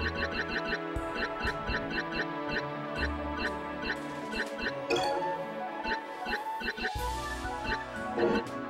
thank you.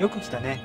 よく来たね。